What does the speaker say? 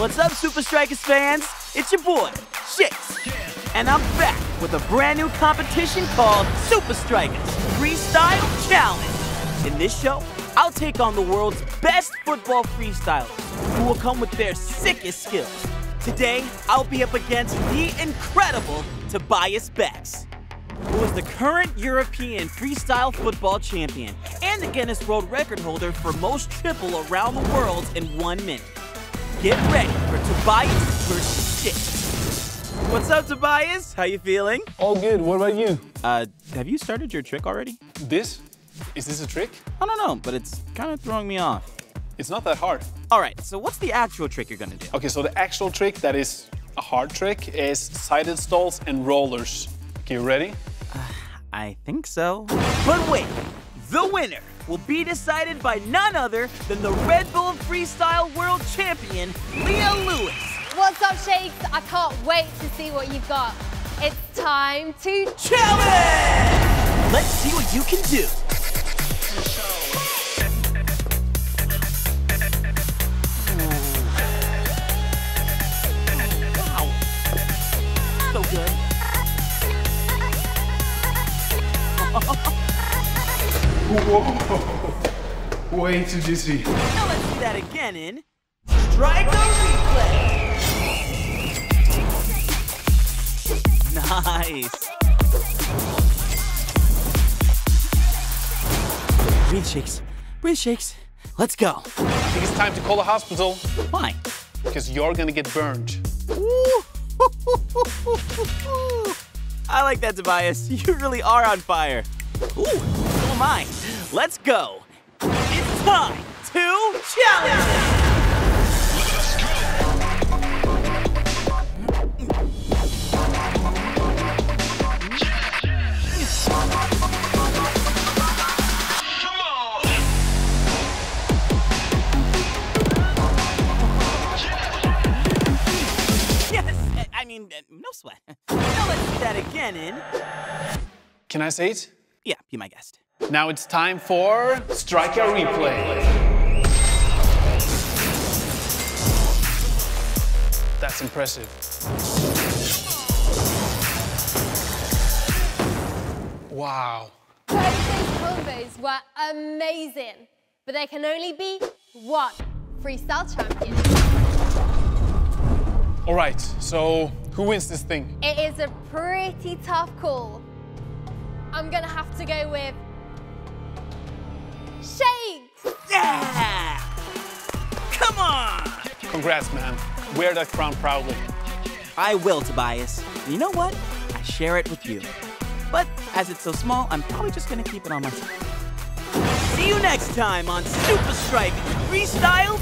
What's up, Supa Strikas fans? It's your boy, Shakes. And I'm back with a brand new competition called Supa Strikas Freestyle Challenge. In this show, I'll take on the world's best football freestylers who will come with their sickest skills. Today, I'll be up against the incredible Tobias Becs, who is the current European freestyle football champion and the Guinness World Record holder for most triple around the world in one minute. Get ready for Tobias versus Shakes. What's up, Tobias? How you feeling? All good. What about you? Uh, have you started your trick already? This? Is this a trick? I don't know, but it's kind of throwing me off. It's not that hard. All right, so what's the actual trick you're gonna do? Okay, so the actual trick that is a hard trick is sided stalls and rollers. Okay, you ready? I think so. But wait, the winner will be decided by none other than the Red Bull Freestyle World Champion, Leah Lewis. What's up, Shakes? I can't wait to see what you've got. It's time to Challenge! Let's see what you can do. Wow. So good. Whoa! Way too juicy. Now let's see that again in Striker Replay. Nice. Breathe shakes. Breathe shakes. Let's go. I think it's time to call a hospital Why? because you're gonna get burned. I like that, Tobias. You really are on fire. Ooh, I. Let's go. It's time to challenge. Yes, I mean, no sweat. Now let's do that again in. Can I say it? Yeah, be my guest. Now it's time for Striker Replay. That's impressive. Wow. Both combos were amazing, but there can only be one freestyle champion. All right, so who wins this thing? It is a pretty tough call. I'm gonna have to go with Congrats, man. Wear that crown proudly. I will, Tobias. And you know what? I share it with you. But as it's so small, I'm probably just gonna keep it on myself. See you next time on Super Strike Freestyle!